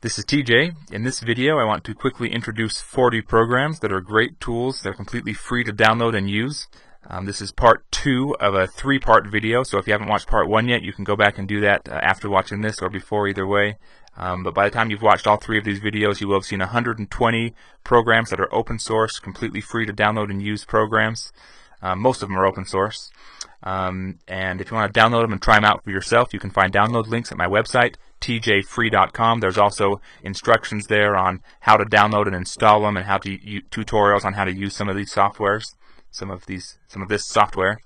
This is TJ. In this video I want to quickly introduce 40 programs that are great tools. They're completely free to download and use. Um, this is part two of a three-part video, so if you haven't watched part one yet, you can go back and do that uh, after watching this or before, either way. Um, but by the time you've watched all three of these videos, you will have seen 120 programs that are open source, completely free to download and use programs. Um, most of them are open source. Um, and if you want to download them and try them out for yourself, you can find download links at my website, tjfree.com. There's also instructions there on how to download and install them and how to tutorials on how to use some of these softwares, some of these, some of this software.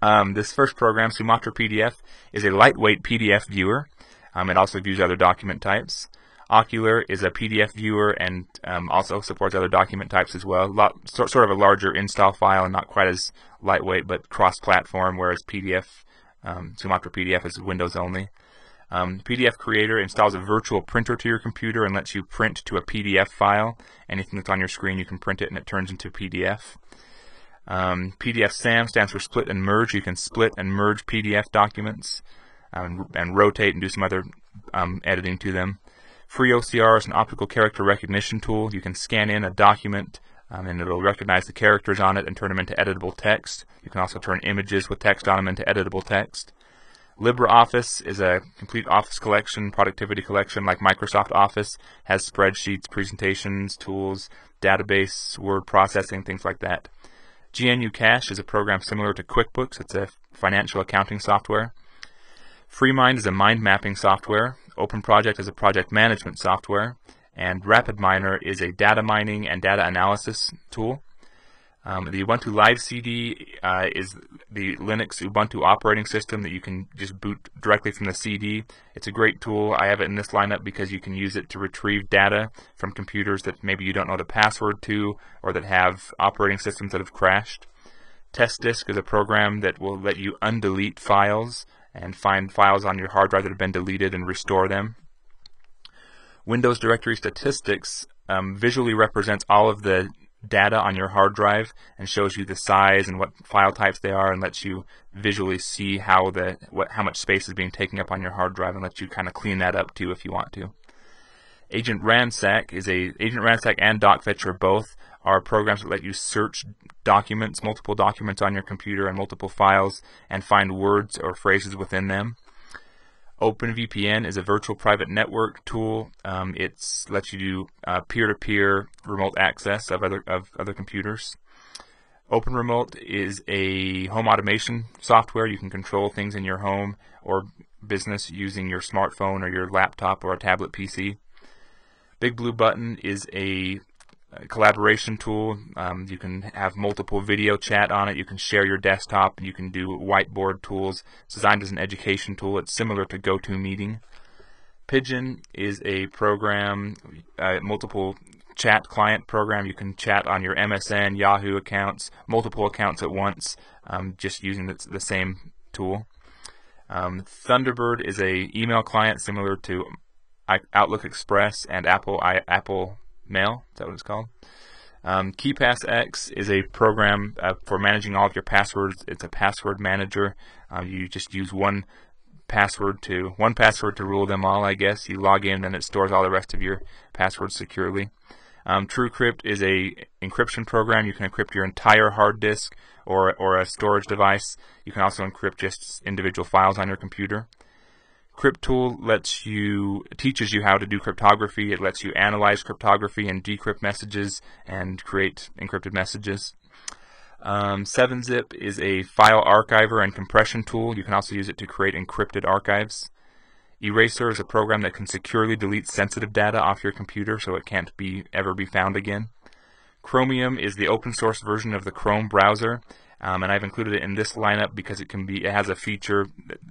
Um, this first program, Sumatra PDF, is a lightweight PDF viewer. Um, it also views other document types. Okular is a PDF viewer and um, also supports other document types as well. Lot, sort of a larger install file and not quite as lightweight, but cross-platform, whereas PDF, um, Sumatra PDF is Windows only. Um, PDF Creator installs a virtual printer to your computer and lets you print to a PDF file. Anything that's on your screen, you can print it and it turns into PDF. Um, PDF SAM stands for split and merge. You can split and merge PDF documents um, and rotate and do some other um, editing to them. FreeOCR is an optical character recognition tool. You can scan in a document um, and it'll recognize the characters on it and turn them into editable text. You can also turn images with text on them into editable text. LibreOffice is a complete office collection, productivity collection like Microsoft Office, has spreadsheets, presentations, tools, database, word processing, things like that. GnuCash is a program similar to QuickBooks. It's a financial accounting software. FreeMind is a mind mapping software. OpenProject is a project management software, and RapidMiner is a data mining and data analysis tool. Um, the Ubuntu Live CD uh, is the Linux Ubuntu operating system that you can just boot directly from the CD. It's a great tool. I have it in this lineup because you can use it to retrieve data from computers that maybe you don't know the password to or that have operating systems that have crashed. TestDisk is a program that will let you undelete files and find files on your hard drive that have been deleted and restore them. Windows Directory Statistics um, visually represents all of the data on your hard drive and shows you the size and what file types they are and lets you visually see how the what how much space is being taken up on your hard drive and lets you kind of clean that up too if you want to. Agent Ransack is a Agent Ransack and DocFetcher both are programs that let you search documents, multiple documents on your computer and multiple files, and find words or phrases within them. OpenVPN is a virtual private network tool. Um, it lets you do uh, peer-to-peer remote access of other of other computers. OpenRemote is a home automation software. You can control things in your home or business using your smartphone or your laptop or a tablet PC. Big Blue Button is a collaboration tool. Um, you can have multiple video chat on it. You can share your desktop. You can do whiteboard tools. It's designed as an education tool. It's similar to GoToMeeting. Pidgin is a program, uh, multiple chat client program. You can chat on your MSN, Yahoo accounts, multiple accounts at once, um, just using the, the same tool. Um, Thunderbird is a email client similar to Outlook Express and Apple I, Apple Mail. Is that what it's called? Um, KeePassX is a program uh, for managing all of your passwords. It's a password manager. Uh, you just use one password to one password to rule them all. I guess you log in, and it stores all the rest of your passwords securely. Um, TrueCrypt is a encryption program. You can encrypt your entire hard disk or or a storage device. You can also encrypt just individual files on your computer. CrypTool lets you teaches you how to do cryptography. It lets you analyze cryptography and decrypt messages and create encrypted messages. Um, 7-Zip is a file archiver and compression tool. You can also use it to create encrypted archives. Eraser is a program that can securely delete sensitive data off your computer so it can't be ever be found again. Chromium is the open source version of the Chrome browser. Um, and I've included it in this lineup because it can be it has a feature,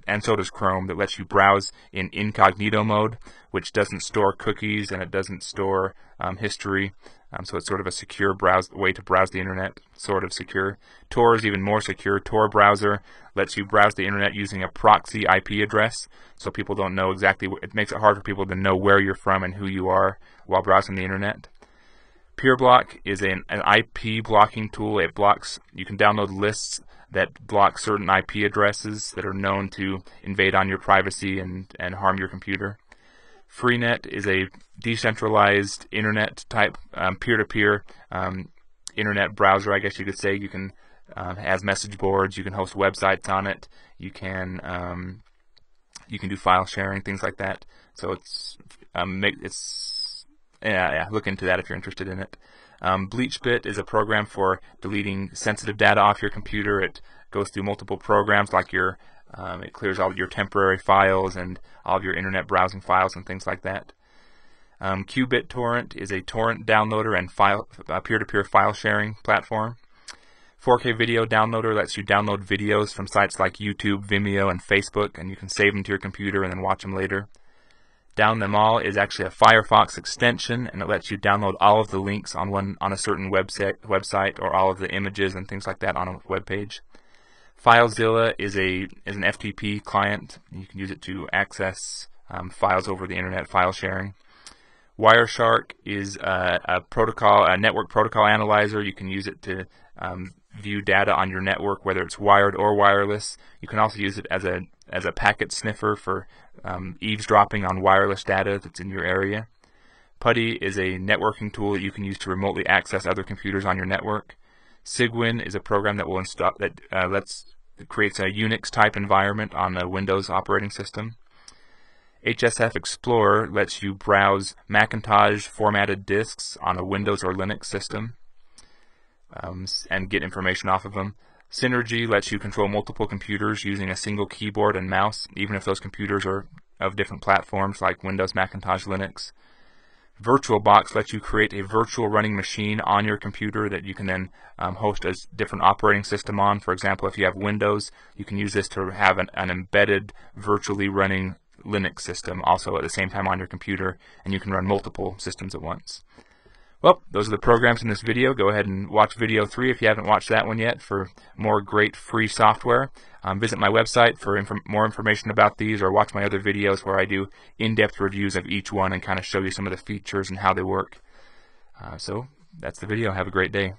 and so does Chrome, that lets you browse in incognito mode, which doesn't store cookies and it doesn't store um, history. Um, so it's sort of a secure browse way to browse the internet, sort of secure. Tor is even more secure. Tor browser lets you browse the internet using a proxy IP address, so people don't know exactly. It makes it hard for people to know where you're from and who you are while browsing the internet. PeerBlock is an, an IP blocking tool. It blocks, you can download lists that block certain IP addresses that are known to invade on your privacy and, and harm your computer. Freenet is a decentralized internet type um, peer-to-peer um, internet browser, I guess you could say. You can uh, has message boards. You can host websites on it. You can um, you can do file sharing, things like that. So it's um, make, it's yeah, yeah. Look into that if you're interested in it. Um, BleachBit is a program for deleting sensitive data off your computer. It goes through multiple programs like your um, it clears all of your temporary files and all of your internet browsing files and things like that. Um, qBittorrent is a torrent downloader and file peer-to-peer file sharing platform. 4K video downloader lets you download videos from sites like YouTube, Vimeo, and Facebook, and you can save them to your computer and then watch them later. DownThemAll is actually a Firefox extension, and it lets you download all of the links on one on a certain website, website or all of the images and things like that on a web page. FileZilla is a is an FTP client. You can use it to access um, files over the internet, file sharing. Wireshark is a, a, protocol, a network protocol analyzer. You can use it to um, view data on your network, whether it's wired or wireless. You can also use it as a as a packet sniffer for um, eavesdropping on wireless data that's in your area. PuTTY is a networking tool that you can use to remotely access other computers on your network. Cygwin is a program that will install that uh, lets creates a Unix type environment on a Windows operating system. HSF Explorer lets you browse Macintosh formatted disks on a Windows or Linux system um, and get information off of them. Synergy lets you control multiple computers using a single keyboard and mouse, even if those computers are of different platforms like Windows, Macintosh, Linux. VirtualBox lets you create a virtual running machine on your computer that you can then um, host a different operating system on. For example, if you have Windows, you can use this to have an, an embedded virtually running Linux system also at the same time on your computer, and you can run multiple systems at once. Well, those are the programs in this video. Go ahead and watch video 3 if you haven't watched that one yet for more great free software. Um, visit my website for inf more information about these or watch my other videos where I do in-depth reviews of each one and kind of show you some of the features and how they work. Uh, so that's the video. Have a great day.